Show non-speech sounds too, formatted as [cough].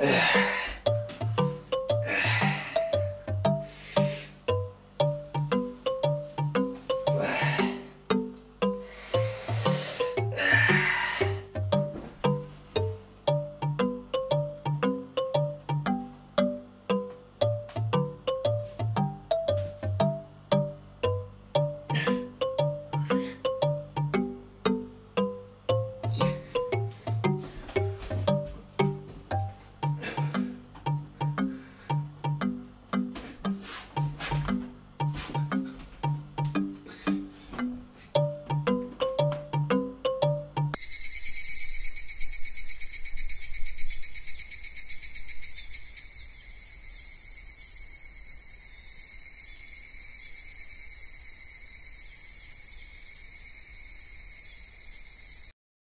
[sighs] [sighs] Ugh. [laughs]